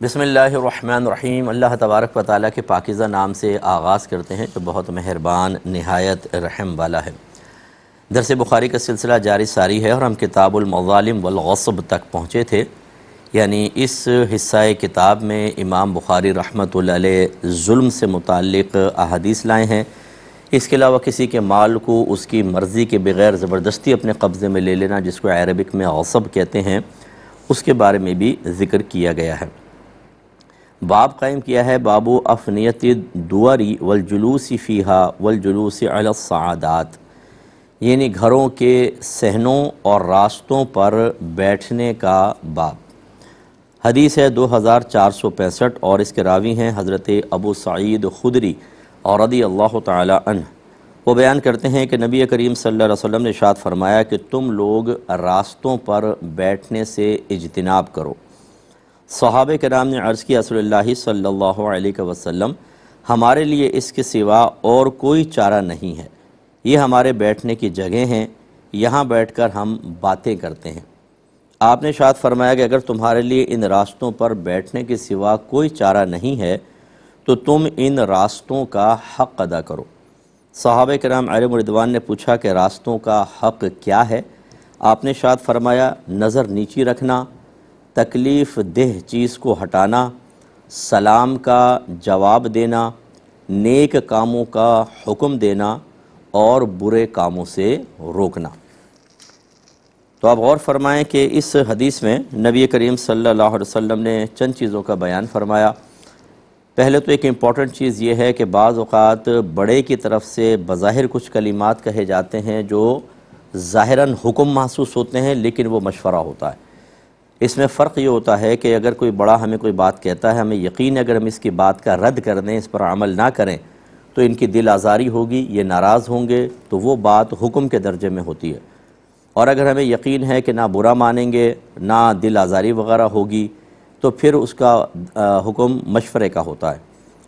बसमीम अल्लाह तबारक व ताली के पाकिज़ा नाम से आगाज़ करते हैं जो बहुत मेहरबान, नहायत, रहम वाला है। दरस बुखारी का सिलसिला जारी सारी है और हम किताबुलमज़ालिम वलगसब तक पहुँचे थे। यानी इस हिस्सा किताब में इमाम बुखारी रहमत जुल्म से मुतक़ अहदीस लाए हैं। इसके अलावा किसी के माल को उसकी मर्ज़ी के बग़ैर ज़बरदस्ती अपने कब्ज़े में ले लेना, जिसको अरबिक में गसब कहते हैं, उसके बारे में भी ज़िक्र किया गया है। बाब कायम किया है, बाबू अफनीत दुआरी वलजलूसी फ़ीहा वलजलूस अलसादात यानी घरों के सहनों और रास्तों पर बैठने का बाब। हदीस है दो हज़ार चार सौ पैंसठ और इसके रावी हैं हज़रत अबू सईद खुदरी और रदी अल्लाह तन वो बयान करते हैं कि नबी करीम सल्लल्लाहु अलैहि वसल्लम ने शाद फरमाया कि तुम लोग रास्तों पर बैठने से इजतनाब करो। सहाब कराम ने अर्ज़ किया सल्ला वसम हमारे लिए इसके सिवा और कोई चारा नहीं है। ये हमारे बैठने की जगह हैं। यहाँ बैठकर हम बातें करते हैं। आपने शायद फरमाया कि अगर तुम्हारे लिए इन रास्तों पर बैठने के सिवा कोई चारा नहीं है तो तुम इन रास्तों का हक़ अदा करो। साहब कराम आलमरदवान ने पूछा कि रास्तों का हक़ क्या है? आपने शायद फरमाया, नज़र नीची रखना तकलीफ़ देह चीज़ को हटाना, सलाम का जवाब देना, नेक कामों का हुक्म देना और बुरे कामों से रोकना। तो आप गौर फरमाएँ कि इस हदीस में नबी करीम सल्लल्लाहु अलैहि वसल्लम ने चंद चीज़ों का बयान फरमाया। पहले तो एक इंपॉर्टेंट चीज़ ये है कि बाज़ बड़े की तरफ़ से बज़ाहिर कुछ कलिमात कहे जाते हैं जो ज़ाहरन हुक्म महसूस होते हैं, लेकिन वो मशवरा होता है। इसमें फ़र्क ये होता है कि अगर कोई बड़ा हमें कोई बात कहता है, हमें यकीन है अगर हम इसकी बात का रद्द कर दें, इस पर अमल ना करें तो इनकी दिल आज़ारी होगी, ये नाराज़ होंगे तो वो बात हुक्म के दर्जे में होती है। और अगर हमें यकीन है कि ना बुरा मानेंगे, ना दिल आज़ारी वगैरह होगी तो फिर उसका हुक्म मशवरे का होता है।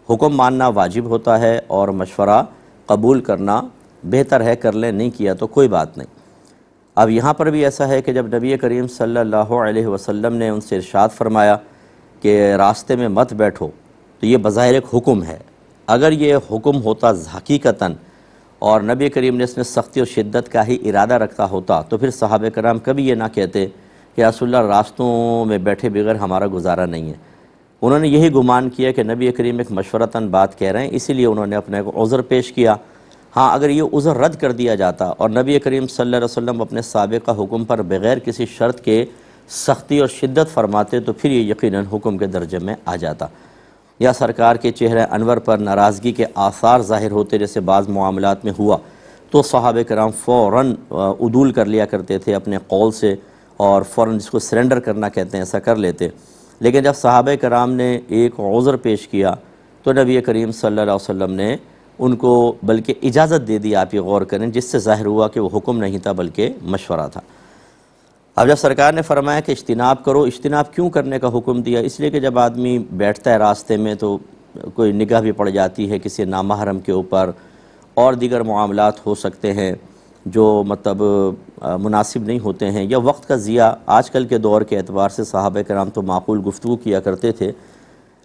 हुक्म मानना वाजिब होता है और मशवरा कबूल करना बेहतर है, कर लें, नहीं किया तो कोई बात नहीं। अब यहाँ पर भी ऐसा है कि जब नबी करीम सल्लल्लाहु अलैहि वसल्लम ने उनसे इरशाद फरमाया कि रास्ते में मत बैठो तो ये बज़ाहिर एक हुक्म है। अगर ये हुक्म होता हकीकता और नबी करीम ने इसमें सख्ती और शिद्दत का ही इरादा रखा होता तो फिर साहब कराम कभी ये ना कहते कि रसुल्ला रास्तों में बैठे बगैर हमारा गुजारा नहीं है। उन्होंने यही गुमान किया कि नबी करीम एक मशवरता बात कह रहे हैं, इसीलिए उन्होंने अपने को उज़र पेश किया। हाँ अगर ये उज़र रद्द कर दिया जाता और नबी करीम सल्लल्लाहु अलैहि वसल्लम अपने सबका हुक्म पर बग़ैर किसी शर्त के सख्ती और शिद्दत फरमाते तो फिर ये यकीन हुक्म के दर्जे में आ जाता। या सरकार के चेहरे अनवर पर नाराज़गी के आसार ज़ाहिर होते, जैसे बाज़ मामलात में हुआ तो सहाब कराम फ़ौर उदूल कर लिया करते थे अपने कौल से और फ़ौर जिसको सरेंडर करना कहते हैं, ऐसा कर लेते। लेकिन जब सहाब कराम ने एक उज़र पेश किया तो नबी करीम अलैहि वसल्लम ने उनको, बल्कि इजाज़त दे दी आप ये गौर करें, जिससे ज़ाहिर हुआ कि वो हुक्म नहीं था, बल्कि मशवरा था। अब जब सरकार ने फरमाया कि इज्तनाब करो, इज्तनाब क्यों करने का हुक्म दिया? इसलिए कि जब आदमी बैठता है रास्ते में तो कोई निगाह भी पड़ जाती है किसी नामहरम के ऊपर, और दीगर मामलात हो सकते हैं जो मतलब मुनासिब नहीं होते हैं। या वक्त का ज़िया, आजकल के दौर के अतबार से साहब कराम तो माकूल गुफ्तु किया करते थे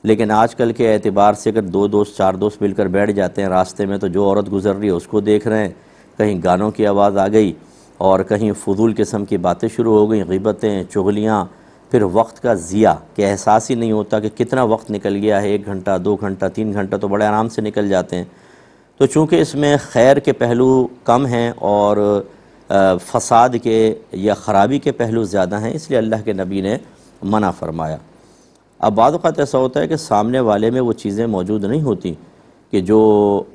लेकिन आजकल के एतबार से अगर दो दोस्त, चार दोस्त मिलकर बैठ जाते हैं रास्ते में तो जो औरत गुजर रही है उसको देख रहे हैं। कहीं गानों की आवाज़ आ गई और कहीं फजूल किस्म की बातें शुरू हो गई गिबतें चुगलियाँ। फिर वक्त का ज़िया के एहसास ही नहीं होता कि कितना वक्त निकल गया है, एक घंटा, दो घंटा, तीन घंटा तो बड़े आराम से निकल जाते हैं। तो चूँकि इसमें खैर के पहलू कम हैं और फसाद के या ख़राबी के पहलू ज़्यादा हैं, इसलिए अल्लाह के नबी ने मना फरमाया। अब बाद ऐसा होता है कि सामने वाले में वो चीज़ें मौजूद नहीं होती कि जो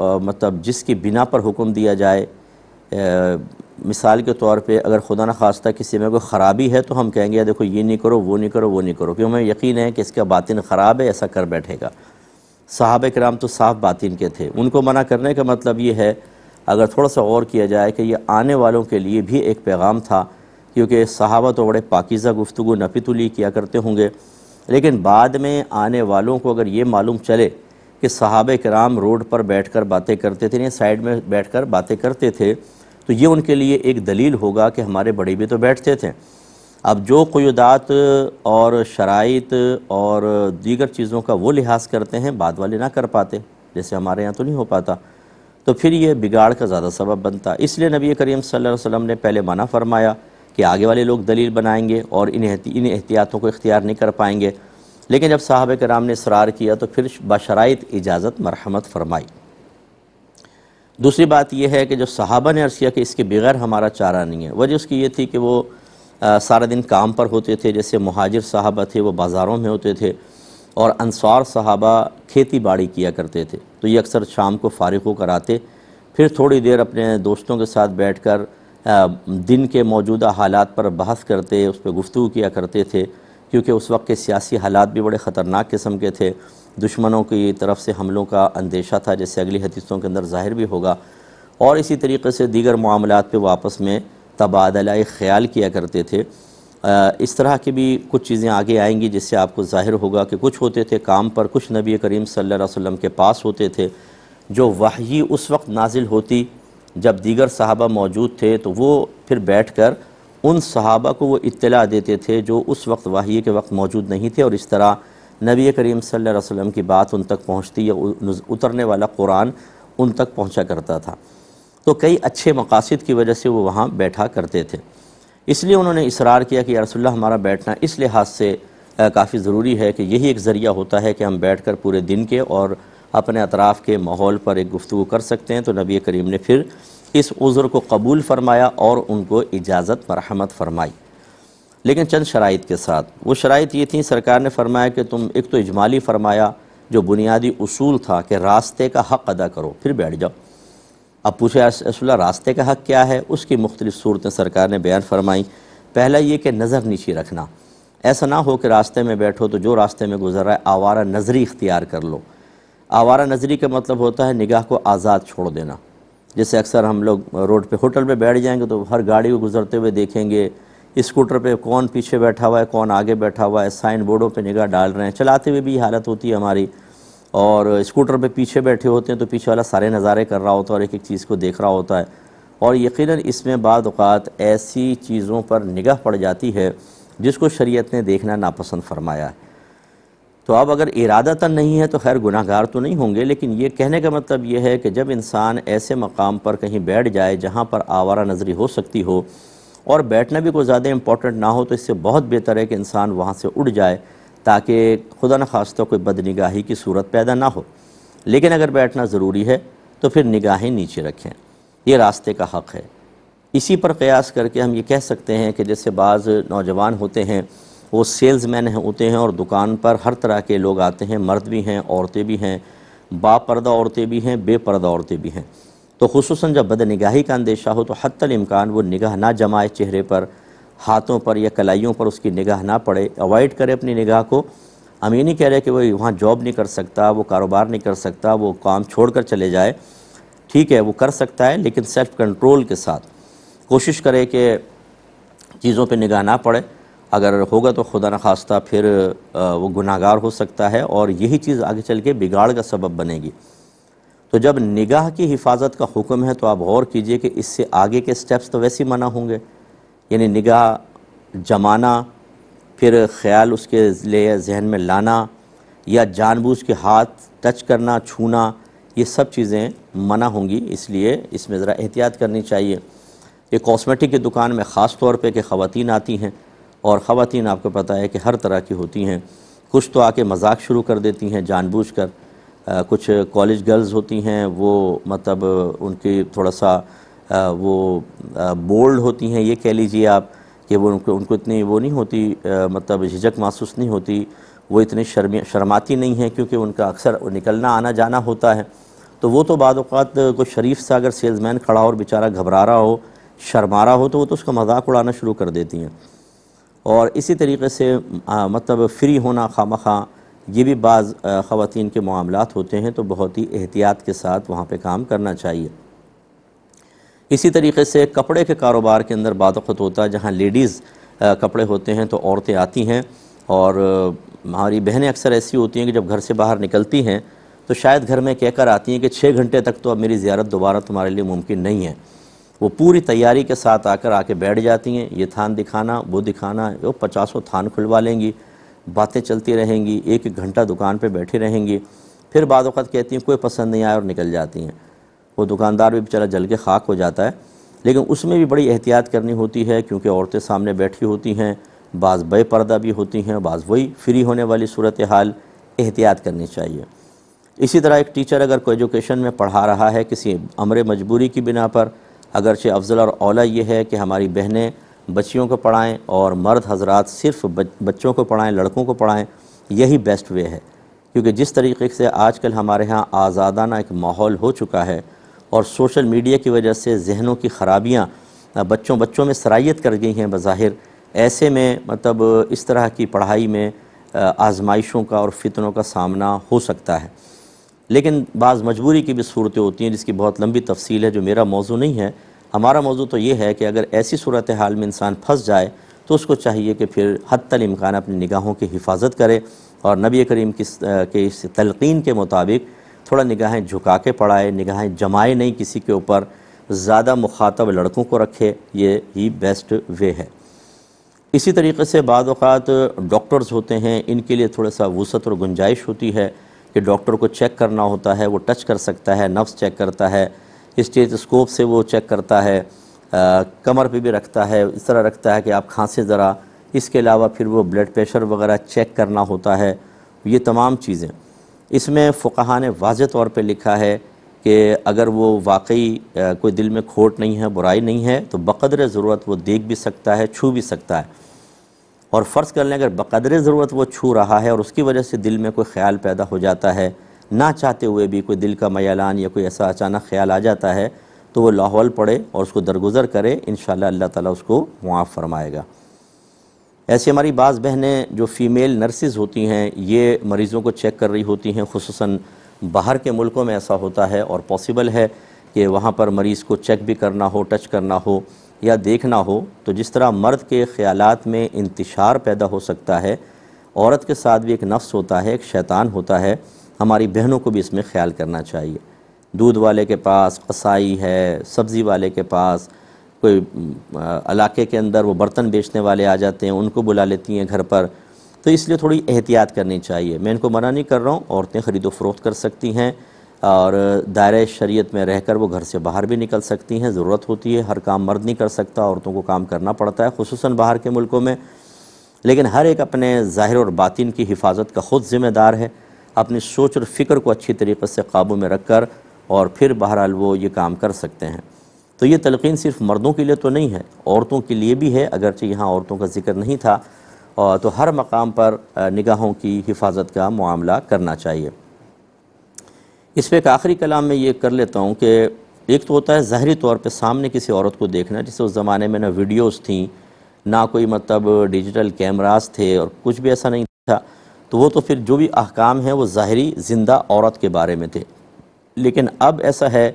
आ, मतलब जिसकी बिना पर हुक्म दिया जाए आ, मिसाल के तौर पे अगर खुदा न खास्ता किसी में कोई ख़राबी है तो हम कहेंगे देखो ये नहीं करो वो नहीं करो वो नहीं करो। क्योंकि हमें यकीन है कि इसका बातिन ख़राब है ऐसा कर बैठेगा। साहब कराम तो साफ़ बातिन के थे। उनको मना करने का मतलब ये है अगर थोड़ा सा गौर किया जाए कि ये आने वालों के लिए भी एक पैगाम था क्योंकि सहाबा तो बड़े पाकिज़ा गुफ्तु नपीतुली किया करते होंगे। लेकिन बाद में आने वालों को अगर ये मालूम चले कि सहाब कराम रोड पर बैठ कर बातें करते थे या साइड में बैठ कर बातें करते थे तो ये उनके लिए एक दलील होगा कि हमारे बड़े भी तो बैठते थे। अब जो क़ुदात और शराइत और दीगर चीज़ों का वो लिहाज करते हैं, बाद वाले ना कर पाते, जैसे हमारे यहाँ तो नहीं हो पाता। तो फिर ये बिगाड़ का ज़्यादा सबब बनता। इसलिए नबी करीम सल्लल्लाहु अलैहि वसल्लम ने पहले मना फरमाया कि आगे वाले लोग दलील बनाएँगे और इन इन एहतियातों को इख्तियार नहीं कर पाएँगे। लेकिन जब साहब कराम ने इसरार किया तो फिर बशराइत इजाज़त मरहमत फरमाई। दूसरी बात यह है कि जो साहबा ने अर्ज़ किया कि इसके बगैर हमारा चारा नहीं है वजह उसकी ये थी कि वो आ, सारा दिन काम पर होते थे जैसे महाजिर साहबा थे वो बाज़ारों में होते थे और अनसार साहबा खेती बाड़ी किया करते थे। तो ये अक्सर शाम को फ़ारिग होकर आते फिर थोड़ी देर अपने दोस्तों के साथ बैठ कर दिन के मौजूदा हालात पर बहस करते, उस पर गुफ्तु किया करते थे, क्योंकि उस वक्त के सियासी हालात भी बड़े ख़तरनाक किस्म के थे। दुश्मनों की तरफ़ से हमलों का अंदेशा था, जैसे अगली हदीसों के अंदर ज़ाहिर भी होगा। और इसी तरीके से दीगर मामलों पर वापस में तबादला ख्याल किया करते थे। इस तरह की भी कुछ चीज़ें आगे आएँगी, जिससे आपको ज़ाहिर होगा कि कुछ होते थे काम पर, कुछ नबी करीम सल्लल्लाहु अलैहि वसल्लम के पास होते थे, जो वही उस वक्त नाजिल होती जब दीगर सहाबा मौजूद थे तो वो फिर बैठ कर उन सहाबा को वो इत्तला देते थे जो उस वक्त वाहिए के वक्त मौजूद नहीं थे, और इस तरह नबी करीम सल्लल्लाहु अलैहि वसल्लम की बात उन तक पहुँचती या उतरने वाला कुरान उन तक पहुँचा करता था। तो कई अच्छे मकासद की वजह से वो वहाँ बैठा करते थे। इसलिए उन्होंने इसरार किया कि रसोल्ला हमारा बैठना इस लिहाज से काफ़ी ज़रूरी है कि यही एक ज़रिया होता है कि हम बैठ कर पूरे दिन के और अपने अतराफ़ के माहौल पर एक गुफ्तु कर सकते हैं। तो नबी करीम ने फिर इस उज़र को कबूल फरमाया और उनको इजाज़त, मरहमत फरमाई। लेकिन चंद शराइ के साथ, वो शराइ ये थी, सरकार ने फरमाया कि तुम, एक तो इजमाली फरमाया, जो बुनियादी असूल था कि रास्ते का हक़ अदा करो, फिर बैठ जाओ। अब पूछे रसुल्ला रास्ते का हक़ क्या है? उसकी मुख्तलिफ़ सूरतें सरकार ने बयान फरमाई। पहला ये कि नज़र नीचे रखना। ऐसा ना हो कि रास्ते में बैठो तो जो रास्ते में गुजर रहा है, आवारा नज़री इख्तियार कर लो। आवारा नज़री का मतलब होता है निगाह को आज़ाद छोड़ देना। जैसे अक्सर हम लोग रोड पे, होटल पे बैठ जाएँगे तो हर गाड़ी को गुजरते हुए देखेंगे, स्कूटर पे कौन पीछे बैठा हुआ है, कौन आगे बैठा हुआ है साइन बोर्डों पे निगाह डाल रहे हैं, चलाते हुए भी हालत होती है हमारी। और स्कूटर पे पीछे बैठे होते हैं तो पीछे वाला सारे नज़ारे कर रहा होता है और एक एक चीज़ को देख रहा होता है। और यकीन इसमें बाद ऐसी चीज़ों पर निगाह पड़ जाती है जिसको शरीयत ने देखना नापसंद फरमाया है। तो अब अगर इरादतन नहीं है तो खैर गुनाहगार तो नहीं होंगे, लेकिन ये कहने का मतलब ये है कि जब इंसान ऐसे मकाम पर कहीं बैठ जाए जहाँ पर आवारा नजरी हो सकती हो और बैठना भी कोई ज़्यादा इंपॉर्टेंट ना हो तो इससे बहुत बेहतर है कि इंसान वहाँ से उड़ जाए ताकि खुदा न कोई बदनिगाही की सूरत पैदा ना हो। लेकिन अगर बैठना ज़रूरी है तो फिर निगाहें नीचे रखें। ये रास्ते का हक़ है। इसी पर क़यास करके हम ये कह सकते हैं कि जैसे बाज़ नौजवान होते हैं वो सेल्स सेल्समैन होते हैं और दुकान पर हर तरह के लोग आते हैं। मर्द भी हैं, औरतें भी हैं, बापर्दा औरतें भी हैं, बेपर्दा औरतें भी हैं। तो खसूस जब बद निगाही का अंदेशा हो तो हतल इम्कान वो निगाह ना जमाए चेहरे पर, हाथों पर या कलाइयों पर उसकी निगाह ना पड़े। अवॉइड करे अपनी निगाह को। नहीं कह रहे कि वो वहाँ जॉब नहीं कर सकता, वो कारोबार नहीं कर सकता, वो काम छोड़ कर चले जाए। ठीक है, वो कर सकता है, लेकिन सेल्फ़ कंट्रोल के साथ कोशिश करे कि चीज़ों पे निगाह ना पड़े। अगर होगा तो खुदा न खास्ता फिर वो गुनाहगार हो सकता है और यही चीज़ आगे चल के बिगाड़ का सबब बनेगी। तो जब निगाह की हिफाजत का हुक्म है तो आप गौर कीजिए कि इससे आगे के स्टेप्स तो वैसे ही मना होंगे। यानी निगाह जमाना, फिर ख्याल उसके लिए जहन में लाना, या जानबूझ के हाथ टच करना, छूना, ये सब चीज़ें मना होंगी। इसलिए इसमें ज़रा एहतियात करनी चाहिए। ये कॉस्मेटिक की दुकान में ख़ास तौर पे कि ख़वातीन आती हैं और ख़वातीन आपको पता है कि हर तरह की होती हैं। कुछ तो आके मज़ाक शुरू कर देती हैं जानबूझ कर आ, कुछ कॉलेज गर्ल्स होती हैं वो मतलब उनकी थोड़ा सा आ, वो बोल्ड होती हैं ये कह लीजिए आप कि वो उनको उनको इतनी वो नहीं होती आ, मतलब झिझक महसूस नहीं होती वो इतनी शर्मी शर्माती नहीं है क्योंकि उनका अक्सर निकलना आना जाना होता है। तो वो तो बाद कोई शरीफ सा अगर सेल्समैन खड़ा हो और बेचारा घबरा रहा हो शर्मा रहा हो तो वो तो उसका मज़ाक उड़ाना शुरू कर देती हैं। और इसी तरीके से आ, मतलब फ्री होना खाम खा ये भी बाज़ ख़वान के मामलात होते हैं तो बहुत ही एहतियात के साथ वहाँ पे काम करना चाहिए। इसी तरीके से कपड़े के कारोबार के अंदर बातखत होता है जहाँ लेडीज़ कपड़े होते हैं तो औरतें आती हैं और हमारी बहनें अक्सर ऐसी होती हैं कि जब घर से बाहर निकलती हैं तो शायद घर में कहकर आती हैं कि छः घंटे तक तो अब मेरी ज़्यारत दोबारा तुम्हारे लिए मुमकिन नहीं है। वो पूरी तैयारी के साथ आकर आके बैठ जाती हैं। ये थान दिखाना, वो दिखाना, वो पचासों थान खुलवा लेंगी, बातें चलती रहेंगी, एक एक घंटा दुकान पे बैठी रहेंगी। फिर बाद कहती हैं, कोई पसंद नहीं आया, और निकल जाती हैं। वो दुकानदार भी बेचारा जल के खाक हो जाता है। लेकिन उसमें भी बड़ी एहतियात करनी होती है, क्योंकि औरतें सामने बैठी होती हैं, बाज़ बेपर्दा भी होती हैं, बाज़ वही फ्री होने वाली सूरत हाल एहतियात करनी चाहिए। इसी तरह एक टीचर अगर कोई एजुकेशन में पढ़ा रहा है किसी अमर मजबूरी की बिना पर अगरचे अफजल और अला ये है कि हमारी बहनें बच्चियों को पढ़ाएँ और मर्द हजरात सिर्फ़ बच्चों को पढ़ाएँ, लड़कों को पढ़ाएँ, यही बेस्ट वे है। क्योंकि जिस तरीके से आजकल हमारे यहाँ आज़ादाना एक माहौल हो चुका है और सोशल मीडिया की वजह से जहनों की ख़राबियाँ बच्चों बच्चों में सराइत कर गई हैं बज़ाहिर, ऐसे में मतलब इस तरह की पढ़ाई में आजमाइशों का और फितनों का सामना हो सकता है। लेकिन बाज़ मजबूरी की भी सूरतें होती हैं जिसकी बहुत लंबी तफसील है, जो मेरा मौजू नहीं है। हमारा मौजू तो ये है कि अगर ऐसी सूरत हाल में इंसान फंस जाए तो उसको चाहिए कि फिर हद तल इम्कान अपनी निगाहों की हिफाजत करे और नबी करीम की के इस तलकिन के मुताबिक थोड़ा निगाहें झुका के पढ़ाए, निगाहें जमाए नहीं किसी के ऊपर, ज़्यादा मुखातब लड़कों को रखे, ये ही बेस्ट वे है। इसी तरीके से बाद डॉक्टर्स होते हैं, इनके लिए थोड़ा सा वसत और गुंजाइश होती है। कि डॉक्टर को चेक करना होता है वो टच कर सकता है नफ्स चेक करता है स्टेटस्कोप से वो चेक करता है आ, कमर पे भी रखता है इस तरह रखता है कि आप खांसे ज़रा। इसके अलावा फिर वो ब्लड प्रेशर वगैरह चेक करना होता है। ये तमाम चीज़ें। इसमें फ़ुकहा ने वाज तौर पर लिखा है कि अगर वो वाकई कोई दिल में खोट नहीं है बुराई नहीं है तो बकदर ज़रूरत वो देख भी सकता है छू भी सकता है। और फ़र्ज़ कर लें, अगर बकदर ज़रूरत वो छू रहा है और उसकी वजह से दिल में कोई ख्याल पैदा हो जाता है, ना चाहते हुए भी कोई दिल का मयालान या कोई ऐसा अचानक ख्याल आ जाता है तो वो लाहौल पड़े और उसको दरगुजर करे इन अल्लाह ताला उसको मुआफ़ फरमाएगा। ऐसी हमारी बाज़ बहनें जो फ़ीमेल नर्सिस होती हैं, ये मरीज़ों को चेक कर रही होती हैं खसूस बाहर के मुल्कों में ऐसा होता है और पॉसिबल है कि वहाँ पर मरीज़ को चेक भी करना हो, टच करना हो। या देखना हो तो जिस तरह मर्द के ख़्यालात में इंतशार पैदा हो सकता है, औरत के साथ भी एक नफ्स होता है, एक शैतान होता है, हमारी बहनों को भी इसमें ख्याल करना चाहिए। दूध वाले के पास कसाई है, सब्ज़ी वाले के पास कोई इलाके के अंदर वो बर्तन बेचने वाले आ जाते हैं, उनको बुला लेती हैं घर पर तो इसलिए थोड़ी एहतियात करनी चाहिए। मैं इनको मना नहीं कर रहा हूँ, औरतें ख़रीदो फ़रोख्त कर सकती हैं और दायरे शरीयत में रहकर वो घर से बाहर भी निकल सकती हैं, ज़रूरत होती है, हर काम मर्द नहीं कर सकता, औरतों को काम करना पड़ता है खसूस बाहर के मुल्कों में। लेकिन हर एक अपने ज़ाहिर और बातिन की हिफाजत का ख़ुद ज़िम्मेदार है, अपनी सोच और फ़िक्र को अच्छी तरीके से काबू में रख कर और फिर बहरहाल वो ये काम कर सकते हैं। तो ये तलकिन सिर्फ़ मर्दों के लिए तो नहीं है, औरतों के लिए भी है, अगरचे यहाँ औरतों का ज़िक्र नहीं था। तो हर मकाम पर निगाहों की हिफाजत का मामला करना चाहिए। इस पर एक आखिरी कलाम में ये कर लेता हूँ कि एक तो होता है ज़ाहरी तौर पर सामने किसी औरत को देखना जिससे उस ज़माने में ना वीडियोज़ थी, ना कोई मतलब डिजिटल कैमरास थे और कुछ भी ऐसा नहीं था तो वो तो फिर जो भी अहकाम हैं वो ज़ाहरी ज़िंदा औरत के बारे में थे। लेकिन अब ऐसा है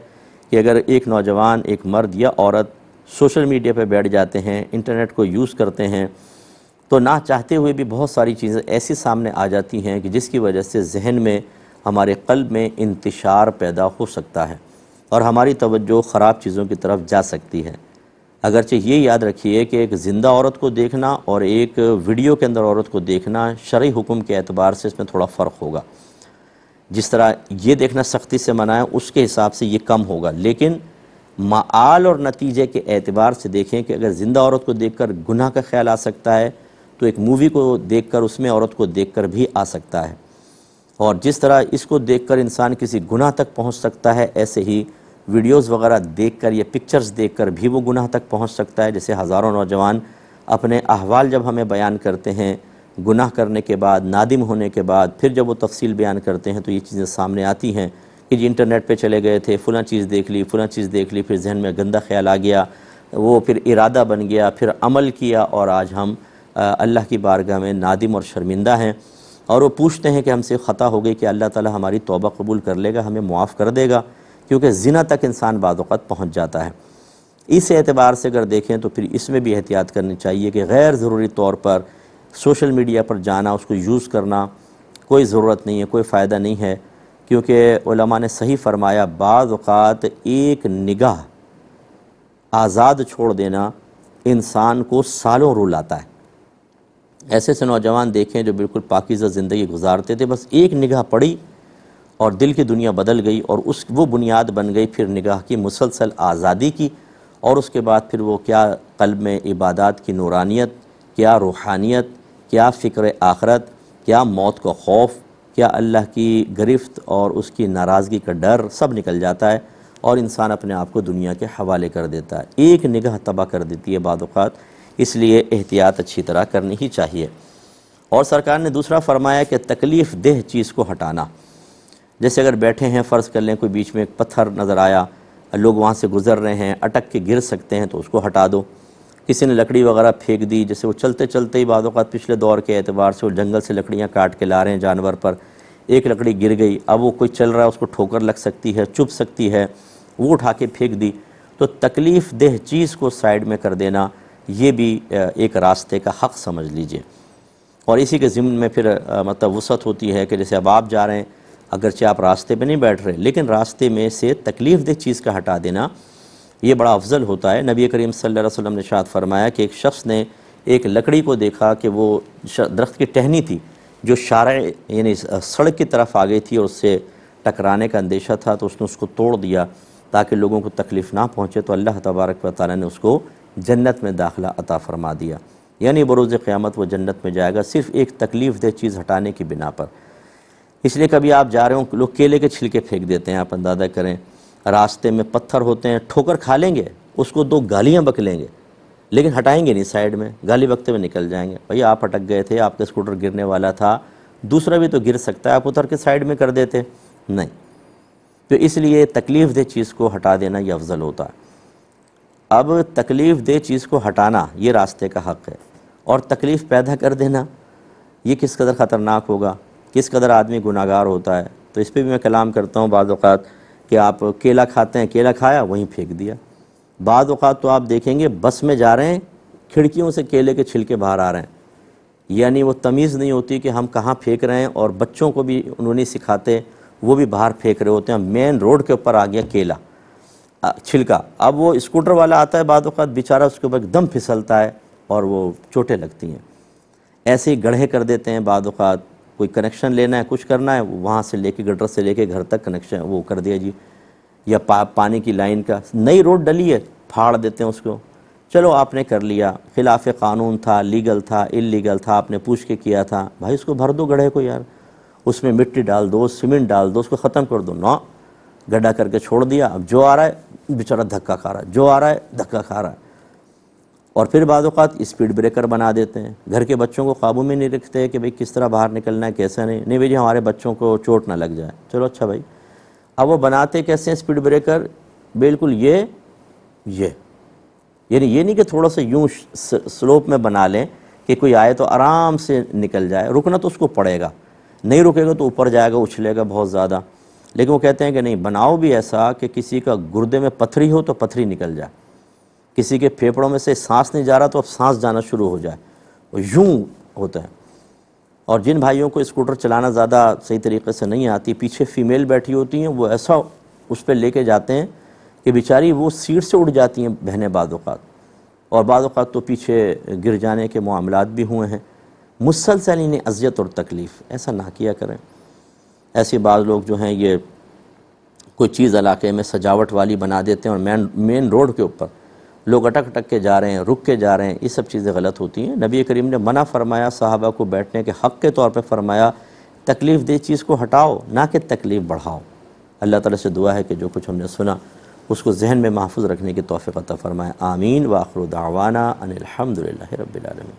कि अगर एक नौजवान, एक मर्द या औरत सोशल मीडिया पर बैठ जाते हैं, इंटरनेट को यूज़ करते हैं तो ना चाहते हुए भी बहुत सारी चीज़ें ऐसी सामने आ जाती हैं कि जिसकी वजह से जहन में हमारे कल्ब में इंतशार पैदा हो सकता है और हमारी तवज्जो ख़राब चीज़ों की तरफ़ जा सकती है। अगरचे ये याद रखिए कि एक ज़िंदा औरत को देखना और एक वीडियो के अंदर औरत को देखना शर्य हुक्म के अतबार से इसमें थोड़ा फ़र्क होगा। जिस तरह ये देखना सख्ती से मना है उसके हिसाब से ये कम होगा। लेकिन माल और नतीजे के एतबार से देखें कि अगर ज़िंदा औरत को देखकर गुनाह का ख्याल आ सकता है तो एक मूवी को देखकर, उसमें औरत को देखकर भी आ सकता है। और जिस तरह इसको देखकर इंसान किसी गुनाह तक पहुँच सकता है, ऐसे ही वीडियोस वगैरह देखकर या पिक्चर्स देखकर भी वो गुनाह तक पहुँच सकता है। जैसे हज़ारों नौजवान अपने अहवाल जब हमें बयान करते हैं, गुनाह करने के बाद, नादिम होने के बाद, फिर जब वो तफसील बयान करते हैं तो ये चीज़ें सामने आती हैं कि जी इंटरनेट पे चले गए थे, फ़ुला चीज़ देख ली, फ़ुला चीज़ देख ली, फिर जहन में गंदा ख्याल आ गया, वो फिर इरादा बन गया, फिर अमल किया, और आज हम अल्लाह की बारगाह में नादिम और शर्मिंदा हैं। और वो पूछते हैं कि हमसे ख़ता हो गई कि अल्लाह ताला हमारी तौबा कबूल कर लेगा, हमें मुआफ़ कर देगा, क्योंकि ज़िना तक इंसान बाज़त पहुँच जाता है। इस एतबार से अगर देखें तो फिर इसमें भी एहतियात करनी चाहिए कि गैर ज़रूरी तौर पर सोशल मीडिया पर जाना, उसको यूज़ करना कोई ज़रूरत नहीं है, कोई फ़ायदा नहीं है, क्योंकि ने सही फरमाया बाद एक निगाह, आज़ाद छोड़ देना इंसान को सालों रुलाता है। ऐसे ऐसे नौजवान देखें जो बिल्कुल पाकिज़ा ज़िंदगी गुजारते थे, बस एक निगाह पड़ी और दिल की दुनिया बदल गई और उस, वो बुनियाद बन गई, फिर निगाह की मुसलसल आज़ादी की और उसके बाद फिर वो क्या कल्ब में इबादत की नूरानियत, क्या रूहानियत, क्या फ़िक्र आखरत, क्या मौत का खौफ, क्या अल्लाह की गिरफ्त और उसकी नाराज़गी का डर, सब निकल जाता है और इंसान अपने आप को दुनिया के हवाले कर देता है। एक निगाह तबाह कर देती है बादुक़ात इसलिए एहतियात अच्छी तरह करनी ही चाहिए। और सरकार ने दूसरा फरमाया कि तकलीफ़ देह चीज़ को हटाना। जैसे अगर बैठे हैं, फ़र्ज़ कर लें, कोई बीच में एक पत्थर नज़र आया, लोग वहाँ से गुज़र रहे हैं, अटक के गिर सकते हैं तो उसको हटा दो। किसी ने लकड़ी वगैरह फेंक दी, जैसे वो चलते चलते ही बाद पिछले दौर के अतबार से वो जंगल से लकड़ियाँ काट के ला रहे हैं जानवर पर। एक लकड़ी गिर गई, अब वो कोई चल रहा है, उसको ठोकर लग सकती है चुप सकती है, वो उठा के फेंक दी। तो तकलीफ़ देह चीज़ को साइड में कर देना ये भी एक रास्ते का हक़ समझ लीजिए। और इसी के ज़िम्न में फिर मतलब वसत होती है कि जैसे अब आप जा रहे हैं, अगरचे आप रास्ते पे नहीं बैठ रहे, लेकिन रास्ते में से तकलीफ़ दे चीज़ का हटा देना, ये बड़ा अफजल होता है। नबी करीम सल्लल्लाहु अलैहि वसल्लम ने शाद फरमाया कि एक शख्स ने एक लकड़ी को देखा कि वो दरख्त की टहनी थी, जो शार, यानी सड़क की तरफ़ आ गई थी और उससे टकराने का अंदेशा था तो उसने उसको तोड़ दिया ताकि लोगों को तकलीफ़ ना पहुँचे। तो अल्लाह तबारक व ने उसको जन्नत में दाखिला अता फ़रमा दिया। यानी बरोज़ क़्यामत वो जन्नत में जाएगा सिर्फ़ एक तकलीफ़ दे चीज़ हटाने की बिना पर। इसलिए कभी आप जा रहे हो, लोग केले के छिलके फेंक देते हैं, आप अंदाज़ा करें। रास्ते में पत्थर होते हैं, ठोकर खा लेंगे, उसको दो गालियाँ बक लेंगे, लेकिन हटाएँगे नहीं साइड में, गाली बकते हुए निकल जाएँगे। भैया आप अटक गए थे, आपका स्कूटर गिरने वाला था, दूसरा भी तो गिर सकता है, आप उतर के साइड में कर देते। नहीं। तो इसलिए तकलीफ़ दे चीज़ को हटा देना ये अफजल होता है। अब तकलीफ़ दे चीज़ को हटाना, ये रास्ते का हक़ है। और तकलीफ़ पैदा कर देना, ये किस कदर ख़तरनाक होगा, किस कदर आदमी गुनागार होता है। तो इस पर भी मैं कलाम करता हूँ अवत कि आप केला खाते हैं, केला खाया, वहीं फेंक दिया। अवत तो आप देखेंगे, बस में जा रहे हैं, खिड़कियों से केले के छिलके बाहर आ रहे हैं। यानी वो तमीज़ नहीं होती कि हम कहाँ फेंक रहे हैं और बच्चों को भी उन्होंने सिखाते, वो भी बाहर फेंक रहे होते हैं। मेन रोड के ऊपर आ गया केला। छिलका। अब वो स्कूटर वाला आता है बाद बेचारा उसके ऊपर एकदम फिसलता है और वो चोटें लगती हैं। ऐसे ही गढ़े कर देते हैं बाद कोई कनेक्शन लेना है कुछ करना है वहाँ से लेके गटर से लेके घर तक कनेक्शन वो कर दिया जी। या पा, पानी की लाइन का नई रोड डली है फाड़ देते हैं उसको। चलो आपने कर लिया खिलाफ कानून था लीगल था इलीगल था आपने पूछ के किया था। भाई उसको भर दो गढ़े को यार उसमें मिट्टी डाल दो सीमेंट डाल दो उसको ख़त्म कर दो। ना गड्ढा करके छोड़ दिया, अब जो आ रहा है, बेचारा धक्का खा रहा है, जो आ रहा है, धक्का खा रहा है। और फिर बाद स्पीड ब्रेकर बना देते हैं। घर के बच्चों को काबू में नहीं रखते कि भाई किस तरह बाहर निकलना है, कैसा नहीं। नहीं भाई हमारे बच्चों को चोट ना लग जाए। चलो अच्छा भाई। अब वो बनाते कैसे हैं स्पीड ब्रेकर? बिल्कुल ये ये। यानी ये नहीं कि थोड़ा सा यूँ स्लोप में बना लें कि कोई आए तो आराम से निकल जाए। रुकना तो उसको पड़ेगा। नहीं रुकेगा तो ऊपर जाएगा, उछलेगा बहुत ज़्यादा। लेकिन वो कहते हैं कि नहीं, बनाओ भी ऐसा कि किसी का गुर्दे में पथरी हो तो पथरी निकल जाए। किसी के फेफड़ों में से सांस नहीं जा रहा तो अब सांस जाना शुरू हो जाए। और यूँ होता है। और जिन भाइयों को स्कूटर चलाना ज़्यादा सही तरीके से नहीं आती, पीछे फीमेल बैठी होती हैं, वो ऐसा उस पर लेके जाते हैं कि बेचारी वो सीट से उड़ जाती हैं बहनें बाद और बाद तो पीछे गिर जाने के मामला भी हुए हैं। मुसलसल इन्हें अजियत और तकलीफ़, ऐसा ना किया करें। ऐसे बाज़ लोग जो हैं ये कोई चीज़ इलाके में सजावट वाली बना देते हैं और मेन मेन रोड के ऊपर लोग अटक अटक के जा रहे हैं, रुक के जा रहे हैं ये सब चीज़ें गलत होती हैं। नबी करीम ने मना फरमाया, साहबा को बैठने के हक़ के तौर पर फरमाया, तकलीफ़ दे चीज़ को हटाओ, ना कि तकलीफ़ बढ़ाओ। अल्लाह ताला से दुआ है कि जो कुछ हमने सुना, उसको जहन में महफूज रखने की तोफ़ी अता फ़रमाए। आमीन वाखर दावाना अनिलहमदिल्ला रबालमी